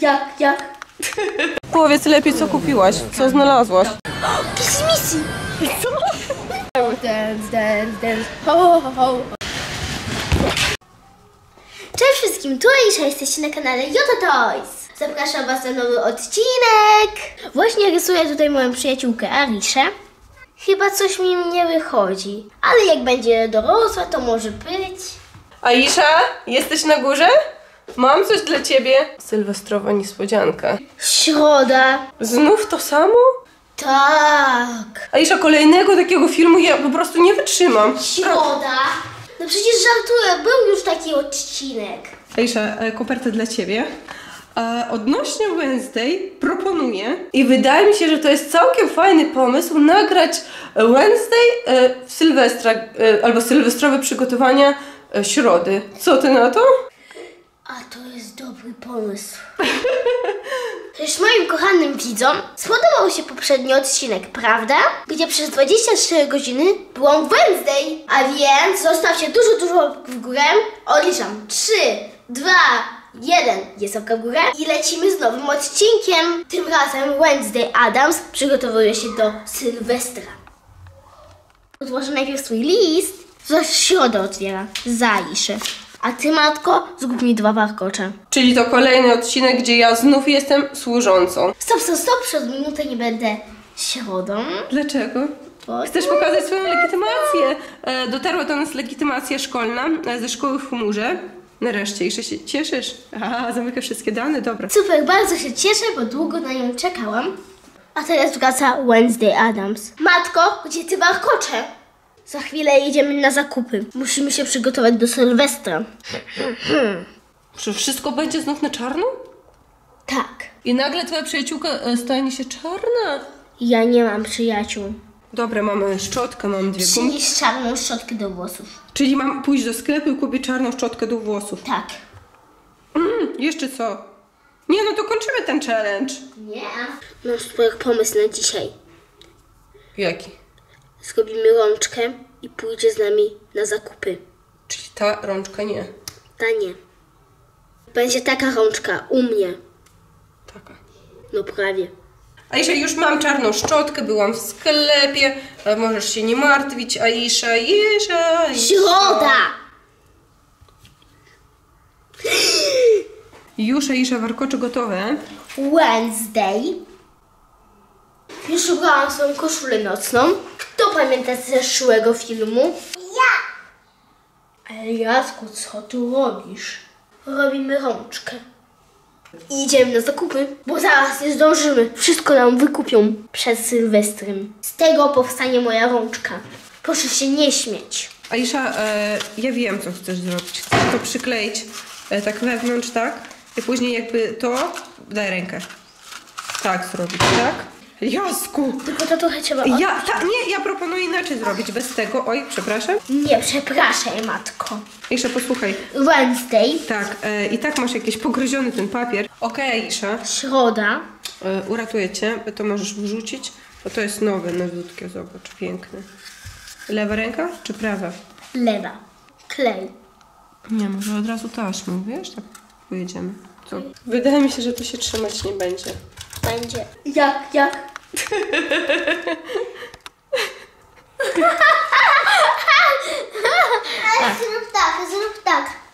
Jak, jak? Powiedz lepiej, co kupiłaś, co znalazłaś. Kismisi! Dance, dance, dance, ho, ho, ho. Cześć wszystkim, tu Aisha, jesteście na kanale Jota Toys. Zapraszam Was na nowy odcinek. Właśnie rysuję tutaj moją przyjaciółkę Ariszę. Chyba coś mi nie wychodzi, ale jak będzie dorosła, to może być. Aisza, jesteś na górze? Mam coś dla ciebie. Sylwestrowa niespodzianka. Środa. Znów to samo? Tak. Aisza, kolejnego takiego filmu ja po prostu nie wytrzymam. Środa. No przecież żartuję, był już taki odcinek. Aisza, e, kopertę dla ciebie. A odnośnie Wednesday proponuję i wydaje mi się, że to jest całkiem fajny pomysł nagrać Wednesday e, w Sylwestra e, albo sylwestrowe przygotowania e, środy. Co ty na to? A to jest dobry pomysł. Przecież moim kochanym widzom spodobał się poprzedni odcinek, prawda? Gdzie przez 24 godziny byłam Wednesday. A więc zostawcie dużo, dużo w górę. Odliczam. 3, 2, 1. Jest łapka w górę. I lecimy z nowym odcinkiem. Tym razem Wednesday Adams przygotowuje się do Sylwestra. Odłożę najpierw swój list. W środę otwiera. Zaiszę. A ty, matko, zgub mi dwa warkocze. Czyli to kolejny odcinek, gdzie ja znów jestem służącą. Stop, stop, stop, przez minutę nie będę środą. Dlaczego? Bo- Chcesz pokazać swoją legitymację? E, dotarła do nas legitymacja szkolna e, ze szkoły w chmurze. Nareszcie, jeszcze się cieszysz? Aha, zamyka wszystkie dane, dobra. Super, bardzo się cieszę, bo długo na nią czekałam. A teraz wraca Wednesday Adams. Matko, gdzie ty warkocze? Za chwilę jedziemy na zakupy. Musimy się przygotować do Sylwestra. Czy wszystko będzie znów na czarno? Tak, I nagle twoja przyjaciółka e, stanie się czarna? ja nie mam przyjaciół. Dobra, mamy szczotkę, mam dwie gumki. Przynieś czarną szczotkę do włosów. Czyli mam pójść do sklepu i kupić czarną szczotkę do włosów. Tak. Mm, jeszcze co? Nie, no to kończymy ten challenge. Nie. Mam super pomysł na dzisiaj. Jaki? Zrobimy rączkę i pójdzie z nami na zakupy. Czyli ta rączka nie. Ta nie. Będzie taka rączka u mnie. Taka. No prawie. Aisza, już mam czarną szczotkę, byłam w sklepie. Możesz się nie martwić, Aisza, Aisza, Aisza. Środa! Już Aisza, warkocze gotowe. Wednesday. Już ubrałam swoją koszulę nocną. Kto pamięta z zeszłego filmu? Ja! Ale Jacku, co tu robisz? Robimy rączkę. I idziemy na zakupy, bo zaraz nie zdążymy. Wszystko nam wykupią przed Sylwestrem. Z tego powstanie moja rączka. Proszę się nie śmieć. Aisza, e, ja wiem, co chcesz zrobić. Chcesz to przykleić e, tak wewnątrz, tak? I później jakby to... Daj rękę. Tak zrobić, tak? Jasku! Tylko to trochę trzeba... Ja, ta, nie, ja proponuję inaczej zrobić, bez tego. Oj, przepraszam. Nie, przepraszaj, matko. Aisza, posłuchaj. Wednesday, Tak, e, i tak masz jakiś pogryziony ten papier. Okej, Aisza, środa, e, uratuję cię, bo to możesz wrzucić, bo to jest nowe, nowiutkie, zobacz, piękne. Lewa ręka czy prawa? lewa, klej. Nie, może od razu taśmą, wiesz, tak pojedziemy. Co? Wydaje mi się, że to się trzymać nie będzie. Będzie. Jak, jak? Ale zrób tak, zrób tak.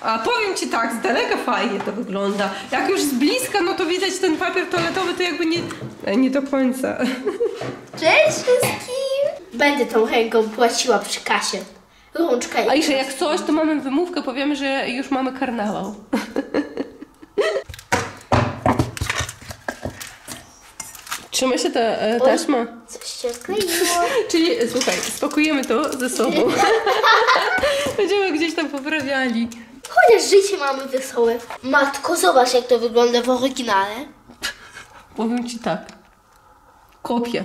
A powiem ci tak, z daleka fajnie to wygląda. Jak już z bliska, no to widać ten papier toaletowy, to jakby nie, e, nie do końca. Cześć wszystkim. Będę tą ręką płaciła przy kasie. Rączka A jeszcze jak coś, to mamy wymówkę, powiemy, że już mamy karnawał. Trzyma się ta e, taśma. Coś się skleiło. Czyli słuchaj, spakujemy to ze sobą. Będziemy gdzieś tam poprawiali. Chociaż życie mamy wesołe. Matko, zobacz jak to wygląda w oryginale. Powiem ci tak. Kopię.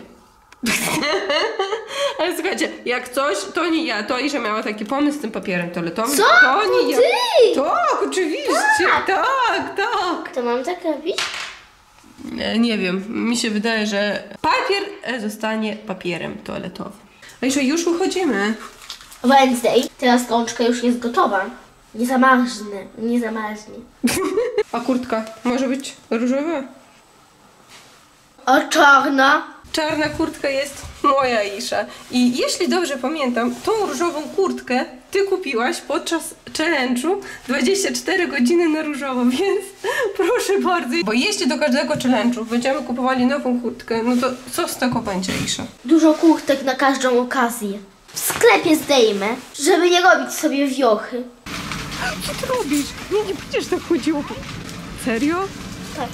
Ale słuchajcie, jak coś, to nie ja. To Isza miała taki pomysł z tym papierem toaletowym. Co? To nie ja. Ty? Tak, oczywiście. Tak, tak. tak. To mam tak robić? E, Nie wiem, mi się wydaje, że papier e, zostanie papierem toaletowym. A już wychodzimy. Wednesday. Teraz rączka już jest gotowa. Nie zamarznie, nie zamarznie. A kurtka może być różowa? A czarna? Czarna kurtka jest moja Isza. I jeśli dobrze pamiętam, tą różową kurtkę ty kupiłaś podczas challenge'u 24 godziny na różowo, więc proszę bardzo. Bo jeśli do każdego challenge'u będziemy kupowali nową kurtkę, no to co z tego będzie Isza? Dużo kurtek na każdą okazję. W sklepie zdejmę, żeby nie robić sobie wiochy. Co ty robisz? Nie, nie przecież tak chodziło. Serio? Tak.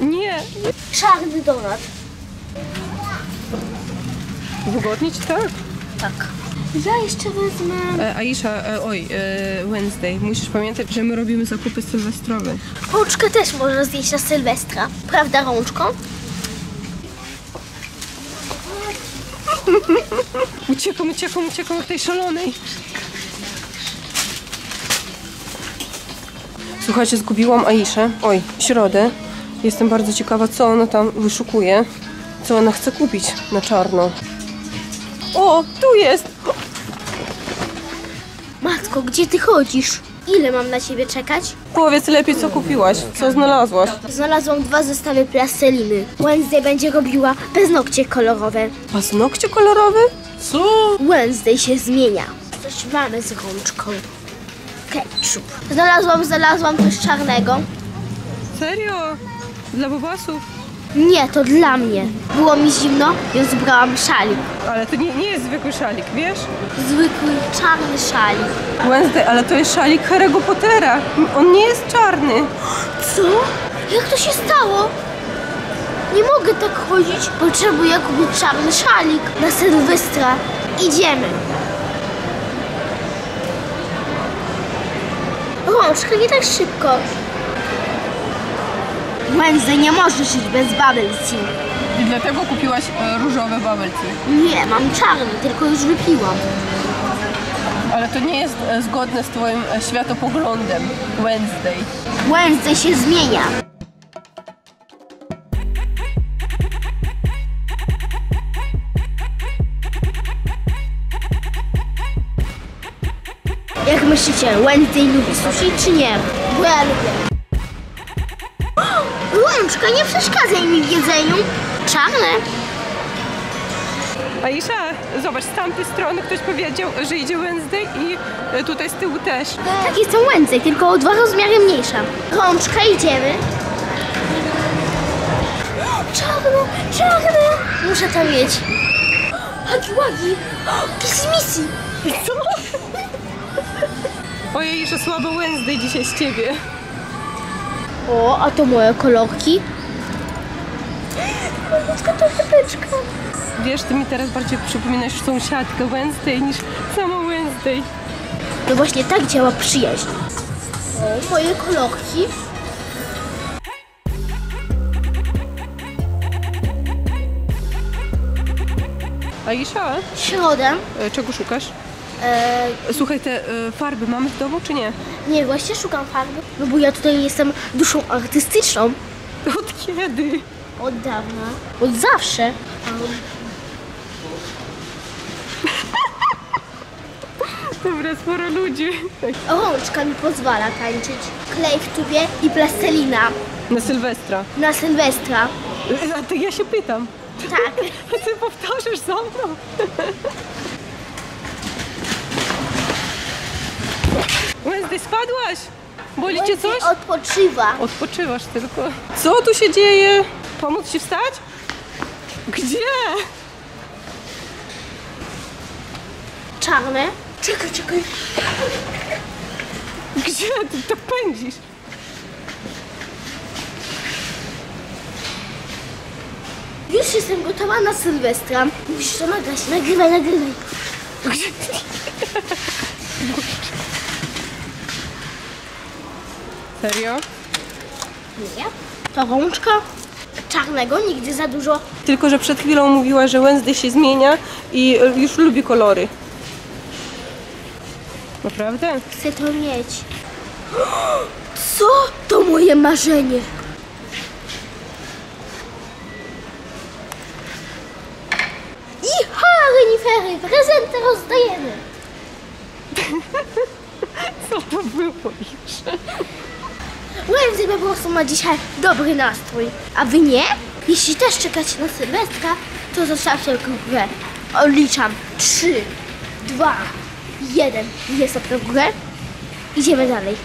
Nie. Czarny donat. Wygodnie ci tak? Tak. Ja jeszcze wezmę... E, Aisha, e, oj, e, Wednesday, musisz pamiętać, że my robimy zakupy sylwestrowe. Rączkę też można zjeść na Sylwestra. Prawda, rączką? Uciekam, uciekam, uciekam od tej szalonej. Słuchajcie, zgubiłam Aiszę. Oj, środę. Jestem bardzo ciekawa, co ona tam wyszukuje. Co ona chce kupić na czarno. O, tu jest! Matko, gdzie ty chodzisz? Ile mam na ciebie czekać? Powiedz lepiej, co kupiłaś, co znalazłaś. Znalazłam dwa zestawy plasteliny. Wednesday będzie robiła paznokcie kolorowe. Paznokcie kolorowe? Co? Wednesday się zmienia. Coś mamy z rączką. Ketchup. Znalazłam, znalazłam coś czarnego. Serio? Dla bobasów? Nie, to dla mnie. Było mi zimno, więc brałam szalik. Ale to nie, nie jest zwykły szalik, wiesz? Zwykły czarny szalik. Wednesday, ale to jest szalik Harry'ego Pottera. On nie jest czarny. Co? Jak to się stało? Nie mogę tak chodzić. Potrzebuję kupić czarny szalik na Sylwestra. Idziemy. Rączka, nie tak szybko. Wednesday nie możesz żyć bez bubble tea. I dlatego kupiłaś e, różowe bubble tea. Nie, mam czarny, tylko już wypiłam. Ale to nie jest e, zgodne z twoim e, światopoglądem, Wednesday. Wednesday się zmienia. Jak myślicie, Wednesday lubi sushi czy nie? Bo ja lubię. Łączka, nie przeszkadzaj mi w jedzeniu. Czarne. Aisza, zobacz, z tamtej strony ktoś powiedział, że idzie Wednesday i e, tutaj z tyłu też. Tak jestem Wednesday, tylko o dwa rozmiary mniejsza. Rączka, idziemy. Czarne, czarne. Muszę tam mieć. Hagi Wagi. Kissy Missy. Co? Ojej, że słabo Wednesday dzisiaj z ciebie. O, a to moje kolorki. Kolorka to chybeczka. Wiesz, ty mi teraz bardziej przypominasz sąsiadkę Wednesday niż samą Wednesday. No właśnie tak działa przyjaźń. O, moje kolorki. Aisza, Środę. e, czego szukasz? E, Słuchaj, te e, farby mamy w domu, czy nie? nie, właśnie szukam farby, no bo ja tutaj jestem duszą artystyczną. Od kiedy? Od dawna. Od zawsze. Dobra, sporo ludzi. Rączka mi pozwala tańczyć. Klej w tubie i plastelina. Na Sylwestra. Na Sylwestra. E, A to ja się pytam. Tak. A ty powtarzasz za mną. Wednesday, spadłaś? Boli cię coś? Odpoczywa. Odpoczywasz tylko. Co tu się dzieje? Pomóc ci wstać? Gdzie? Czarne. Czekaj, czekaj. Gdzie ty tak pędzisz? Już jestem gotowa na Sylwestra. Musisz to nagrać. Nagrywaj, nagrywaj. Gdzie? Serio? Nie. To rączka czarnego nigdy za dużo. Tylko, że przed chwilą mówiła, że Wednesday się zmienia i e, już lubi kolory. Naprawdę? Chcę to mieć. Co? To moje marzenie. I ha, renifery, prezenty rozdajemy. Co to było już? Wednesday po prostu ma dzisiaj dobry nastrój. A wy nie? Jeśli też czekacie na Sylwestra, to zostawcie górę. Odliczam. 3, 2, 1. Jest w górę. Idziemy dalej.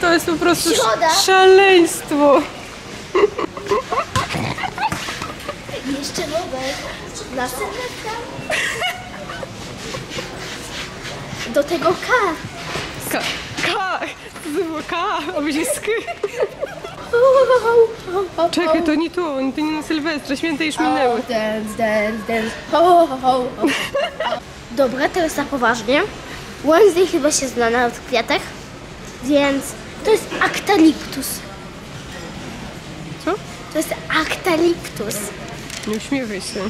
To jest po prostu Środa. szaleństwo. Jeszcze moment. Na Sylwestra. Do tego K. K. K. Co to było K? Obliski. Czekaj, to nie to, to nie na Sylwestrze, święte już minęły. Dance, dance, dance. Ho, ho. Dobra, teraz na poważnie. Wednesday chyba się zna na kwiatach, więc to jest Actaliptus. Co? To jest Actaliptus. Nie uśmiechaj się.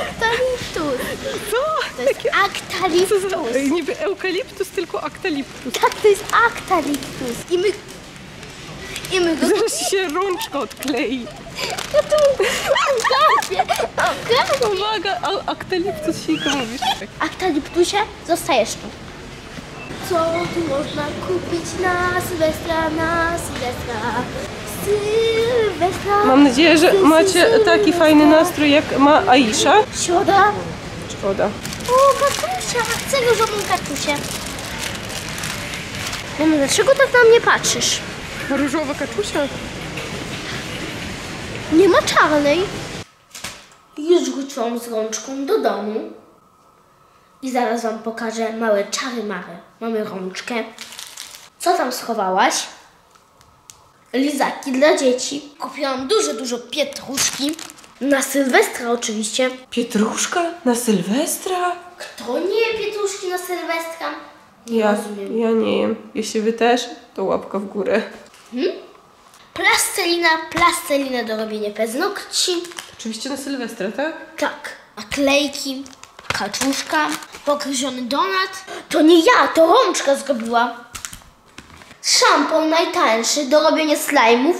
Actaliptus. Co? To jest Co za... Actaliptus. Ej, Niby eukaliptus, tylko aktaliptus. Tak, to jest Actaliptus. I my... I my go... Zaraz się rączka odklei. Ja tu ogarnię. Uwaga, aktaliptus się mówisz. Actaliptusie, zostajesz tu. Co tu można kupić na Sylwestra, na Sylwestra? Sylwestra. Mam nadzieję, że macie taki fajny nastrój jak ma Aisha. Środa. Szkoda. O, katusia, chcę różową katusię. Mamo, dlaczego tak na mnie patrzysz? Różowa kaczusia? Nie ma czarnej. Już wróciłam z rączką do domu. I zaraz wam pokażę małe czary mary. Mamy rączkę. Co tam schowałaś? Lizaki dla dzieci. Kupiłam dużo, dużo pietruszki. Na Sylwestra oczywiście. Pietruszka na Sylwestra? Kto nie je pietruszki na Sylwestra? Nie Ja, rozumiem. ja nie jem. Jeśli wy też, to łapka w górę. Plastelina, plastelina do robienia paznokci. Oczywiście na Sylwestra, tak? Tak, naklejki, kaczuszka, pokryziony donat. To nie ja, to rączka zrobiła. Szampon najtańszy do robienia slajmów.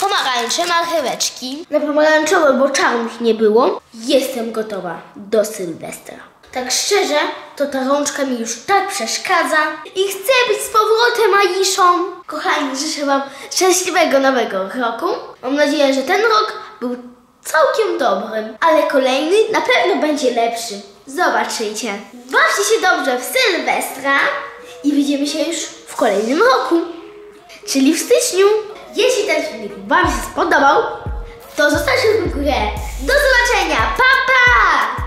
Pomarańcze, marcheweczki. Na pomarańczowe, bo czarnych nie było. Jestem gotowa do Sylwestra. Tak szczerze, to ta rączka mi już tak przeszkadza i chcę być z powrotem Aishą. Kochani, życzę Wam szczęśliwego nowego roku. Mam nadzieję, że ten rok był całkiem dobrym, ale kolejny na pewno będzie lepszy. Zobaczycie. Bawcie się dobrze w Sylwestra i widzimy się już kolejnym roku, czyli w styczniu. Jeśli ten filmik Wam się spodobał, to zostawcie w górę. Do zobaczenia. Pa, pa!